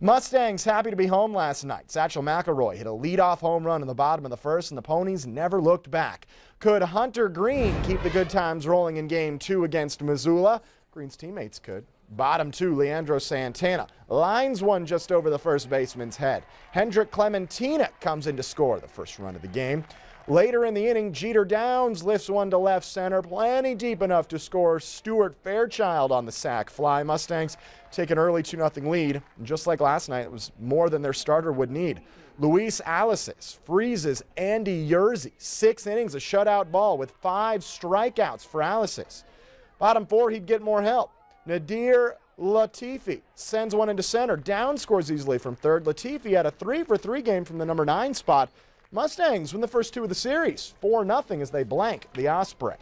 Mustangs happy to be home last night. Satchel McElroy hit a leadoff home run in the bottom of the first, and the Ponies never looked back. Could Hunter Greene keep the good times rolling in game two against Missoula? Greene's teammates could. Bottom two, Leandro Santana. Lines one just over the first baseman's head. Hendrik Clementina comes in to score the first run of the game. Later in the inning, Jeter Downs lifts one to left center, plenty deep enough to score Stuart Fairchild on the sac fly. Mustangs take an early 2 0 lead. And just like last night, it was more than their starter would need. Luis Alices freezes Andy Yerzy. Six innings, a shutout ball with five strikeouts for Alices. Bottom four, he'd get more help. Nadir Latifi sends one into center. Downs scores easily from third. Latifi had a three for three game from the number nine spot. Mustangs win the first two of the series, 4 0 as they blank the Osprey.